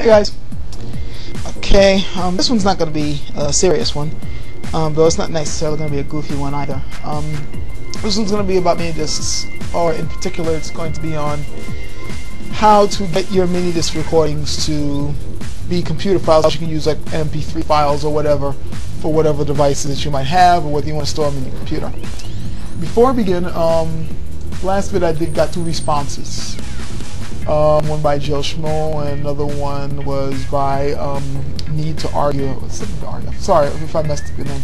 Hey guys. Okay, um, this one's not going to be a serious one, um, though it's not necessarily going to be a goofy one either. Um, this one's going to be about mini discs, or in particular, it's going to be on how to get your mini disc recordings to be computer files you can use like MP3 files or whatever for whatever devices that you might have or whether you want to store them in your computer. Before I begin, um, last bit I did got two responses. Um, one by Joe Schmo, and another one was by um, Need to Argue. To argue. Sorry if I messed up your name.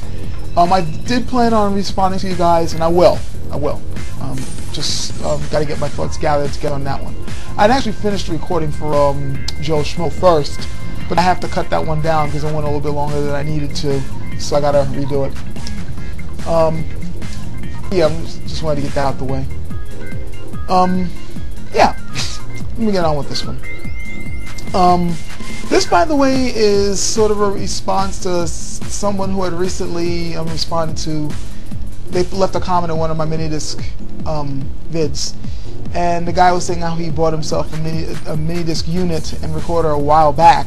Um, I did plan on responding to you guys, and I will. I will. Um, just um, got to get my thoughts gathered to get on that one. I'd actually finished recording for um, Joe Schmo first, but I have to cut that one down because it went a little bit longer than I needed to, so I got to redo it. Um, yeah, just wanted to get that out the way. Um, yeah, let me get on with this one. Um, this, by the way, is sort of a response to someone who had recently um, responded to. They left a comment on one of my mini disc um, vids, and the guy was saying how he bought himself a mini, a mini disc unit and recorder a while back,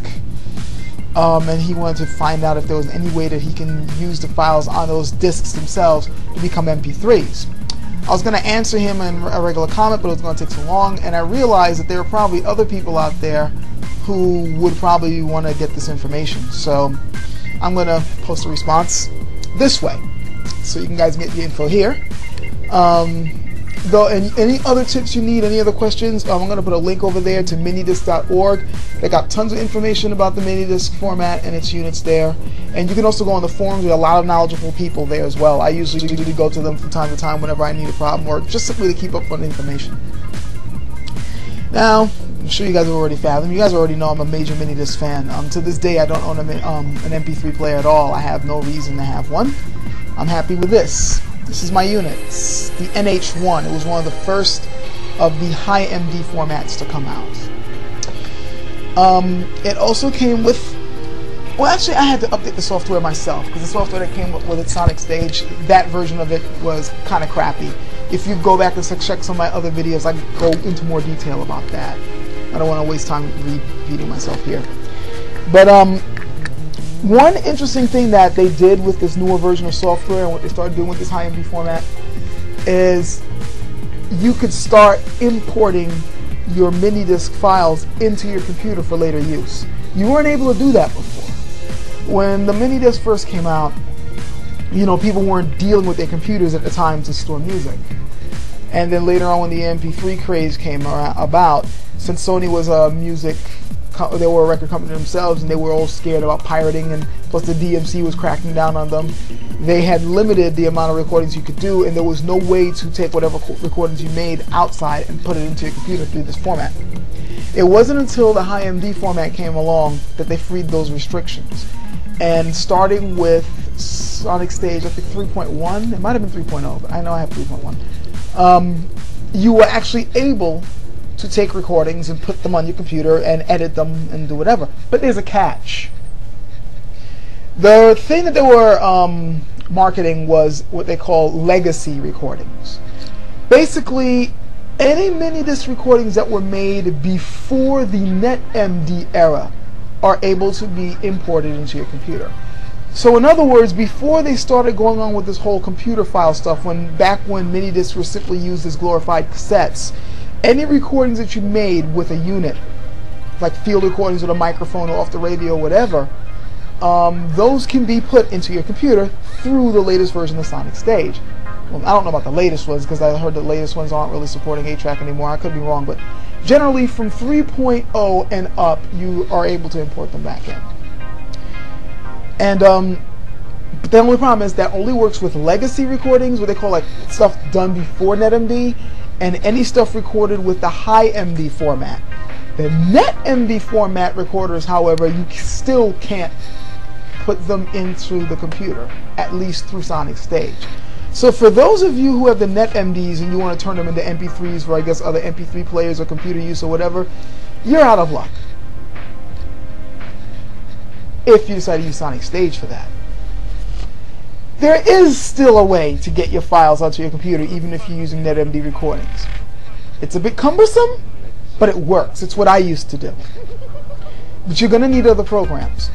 um, and he wanted to find out if there was any way that he can use the files on those discs themselves to become MP3s. I was going to answer him in a regular comment, but it was going to take too long, and I realized that there are probably other people out there who would probably want to get this information. So I'm going to post a response this way, so you can guys get the info here. Um, though, any, any other tips you need, any other questions, um, I'm going to put a link over there to minidisc.org. They got tons of information about the minidisc format and its units there. And you can also go on the forums with a lot of knowledgeable people there as well. I usually do go to them from time to time whenever I need a problem or just simply to keep up on information. Now, I'm sure you guys have already fathomed. You guys already know I'm a major minidisc fan. Um, to this day, I don't own a, um, an MP3 player at all. I have no reason to have one. I'm happy with this. This is my unit. It's the NH1. It was one of the first of the Hi-MD formats to come out. Um, it also came with well, actually, I had to update the software myself because the software that came with it, SonicStage, that version of it was kind of crappy. If you go back and check some of my other videos, I go into more detail about that. I don't want to waste time repeating myself here. But um, one interesting thing that they did with this newer version of software and what they started doing with this Hi-MD format is you could start importing your mini disc files into your computer for later use. You weren't able to do that before when the mini disc first came out, you know, people weren't dealing with their computers at the time to store music. And then later on, when the MP3 craze came about, since Sony was a music, they were a record company themselves, and they were all scared about pirating, and plus the DMC was cracking down on them. They had limited the amount of recordings you could do, and there was no way to take whatever recordings you made outside and put it into your computer through this format. It wasn't until the Hi-MD format came along that they freed those restrictions and starting with SonicStage, I think 3.1, it might have been 3.0, but I know I have 3.1. Um, you were actually able to take recordings and put them on your computer and edit them and do whatever. But there's a catch. The thing that they were um, marketing was what they call legacy recordings. Basically, any mini disc recordings that were made before the NetMD era are able to be imported into your computer. So in other words, before they started going on with this whole computer file stuff, when back when mini discs were simply used as glorified cassettes, any recordings that you made with a unit, like field recordings with a microphone or off the radio or whatever, um, those can be put into your computer through the latest version of SonicStage. Well, I don't know about the latest ones because I heard the latest ones aren't really supporting ATRAC anymore. I could be wrong, but generally from 3.0 and up, you are able to import them back in. And um, the only problem is that only works with legacy recordings, what they call like stuff done before NetMD, and any stuff recorded with the Hi-MD format. The net MD format recorders, however, you still can't put them into the computer, at least through SonicStage. So for those of you who have the NetMDs and you want to turn them into MP3s for I guess other MP3 players or computer use or whatever, you're out of luck. If you decide to use SonicStage for that. There is still a way to get your files onto your computer even if you're using NetMD recordings. It's a bit cumbersome, but it works. It's what I used to do. but you're going to need other programs.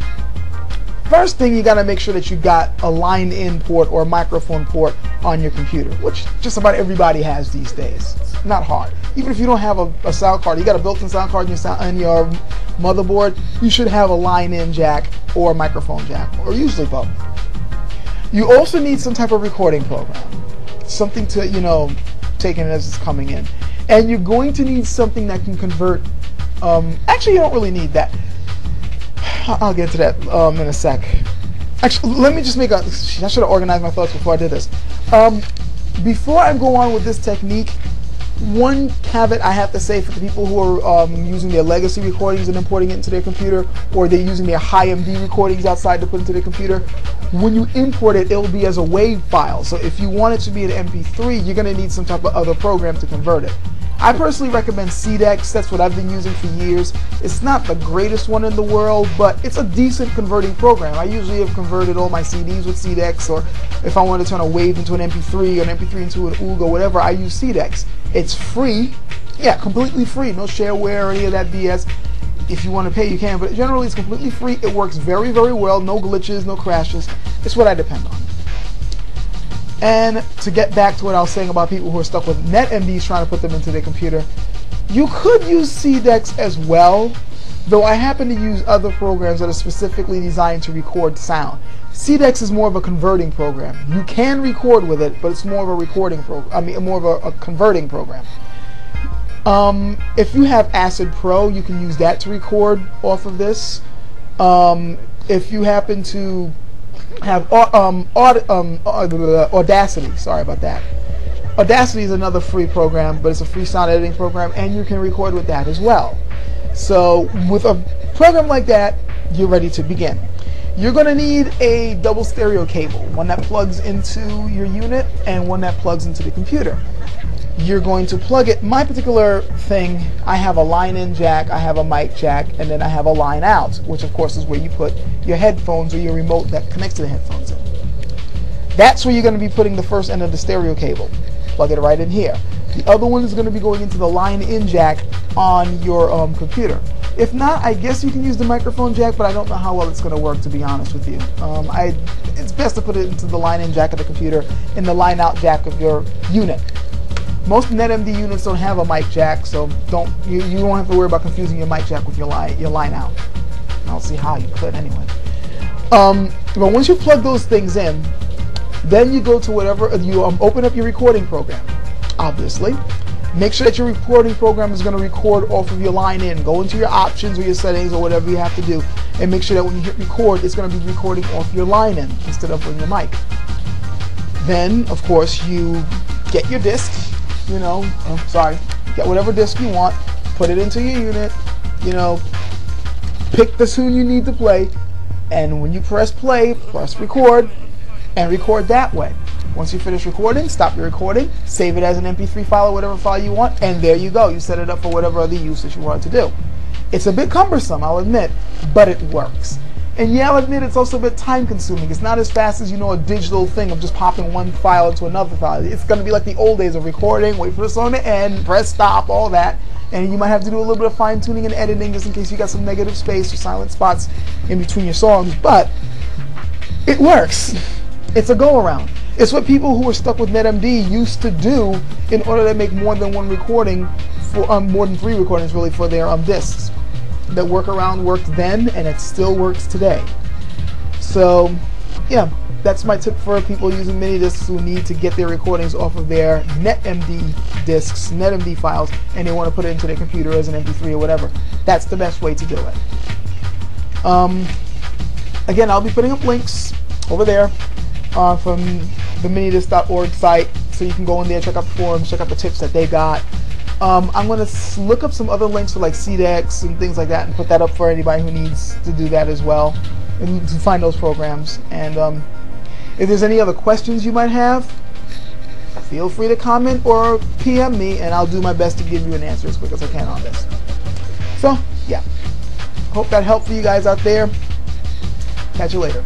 First thing, you got to make sure that you got a line in port or a microphone port on your computer, which just about everybody has these days. It's not hard. Even if you don't have a, a sound card, you got a built-in sound card in your, sound, in your motherboard, you should have a line in jack or a microphone jack, or usually both. You also need some type of recording program, something to, you know, take in as it's coming in. And you're going to need something that can convert, um, actually you don't really need that I'll get to that um, in a sec. Actually, let me just make a. I should have organized my thoughts before I did this. Um, before I go on with this technique, one caveat I have to say for the people who are um, using their legacy recordings and importing it into their computer, or they're using their Hi-MD recordings outside to put into their computer, when you import it, it will be as a WAV file. So if you want it to be an MP3, you're going to need some type of other program to convert it. I personally recommend CDex. That's what I've been using for years. It's not the greatest one in the world, but it's a decent converting program. I usually have converted all my CDs with CDex, or if I want to turn a WAV into an MP3 or an MP3 into an OGG or whatever, I use CDex. It's free. Yeah, completely free. No shareware or any of that BS. If you want to pay, you can, but generally it's completely free. It works very, very well. No glitches, no crashes. It's what I depend on. And to get back to what I was saying about people who are stuck with NetMDs trying to put them into their computer, you could use CDex as well, though I happen to use other programs that are specifically designed to record sound. CDex is more of a converting program. You can record with it, but it's more of a recording program. I mean, more of a, a converting program. Um, if you have Acid Pro, you can use that to record off of this. Um, if you happen to have um, um, Audacity. Sorry about that. Audacity is another free program, but it's a free sound editing program, and you can record with that as well. So with a program like that, you're ready to begin. You're going to need a double stereo cable, one that plugs into your unit and one that plugs into the computer you're going to plug it. My particular thing, I have a line in jack, I have a mic jack, and then I have a line out, which of course is where you put your headphones or your remote that connects to the headphones in. That's where you're going to be putting the first end of the stereo cable. Plug it right in here. The other one is going to be going into the line in jack on your um, computer. If not, I guess you can use the microphone jack, but I don't know how well it's going to work, to be honest with you. Um, I, it's best to put it into the line in jack of the computer in the line out jack of your unit. Most NetMD units don't have a mic jack, so don't you, you don't have to worry about confusing your mic jack with your line your line out. I don't see how you could anyway. Um, but once you plug those things in, then you go to whatever you um, open up your recording program. Obviously, make sure that your recording program is going to record off of your line in. Go into your options or your settings or whatever you have to do, and make sure that when you hit record, it's going to be recording off your line in instead of with your mic. Then, of course, you get your disc you know, oh, sorry, get whatever disc you want, put it into your unit, you know, pick the tune you need to play, and when you press play, press record, and record that way. Once you finish recording, stop your recording, save it as an MP3 file or whatever file you want, and there you go. You set it up for whatever other use that you want to do. It's a bit cumbersome, I'll admit, but it works. And yeah, I'll admit it's also a bit time consuming. It's not as fast as, you know, a digital thing of just popping one file into another file. It's going to be like the old days of recording, wait for the song to end, press stop, all that. And you might have to do a little bit of fine tuning and editing just in case you got some negative space or silent spots in between your songs. But it works. It's a go around. It's what people who are stuck with NetMD used to do in order to make more than one recording, for um, more than three recordings really for their um, discs that workaround worked then and it still works today. So, yeah, that's my tip for people using mini discs who need to get their recordings off of their NetMD discs, NetMD files, and they want to put it into their computer as an MP3 or whatever. That's the best way to do it. Um, again, I'll be putting up links over there uh, from the minidisc.org site so you can go in there, check out the forums, check out the tips that they got. Um, I'm going to look up some other links for like CDex and things like that and put that up for anybody who needs to do that as well and to find those programs. And um, if there's any other questions you might have, feel free to comment or PM me and I'll do my best to give you an answer as quick as I can on this. So, yeah. Hope that helped for you guys out there. Catch you later.